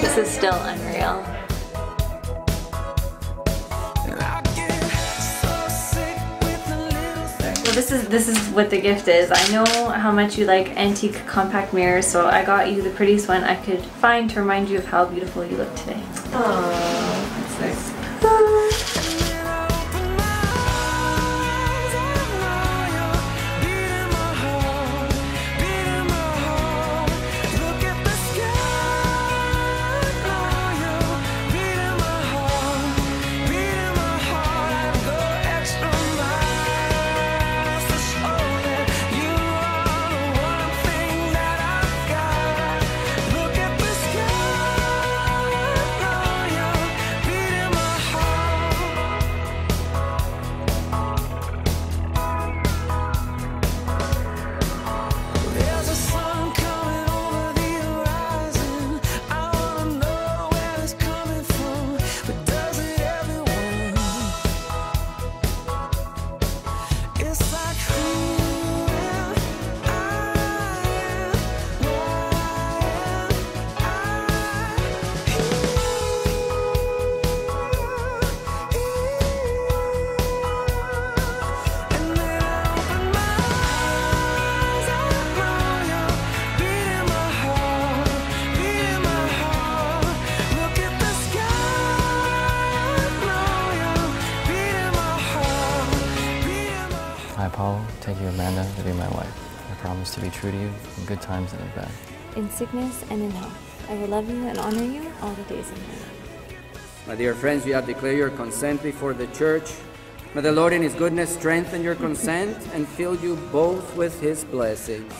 This is still unreal. This is this is what the gift is. I know how much you like antique compact mirrors, so I got you the prettiest one I could find to remind you of how beautiful you look today. Oh, that's nice. My heart. I, Paolo, take you, Amanda, to be my wife. I promise to be true to you in good times and in bad. In sickness and in health, I will love you and honor you all the days of my life. My dear friends, you have declared your consent before the church. May the Lord in His goodness strengthen your consent and fill you both with His blessings.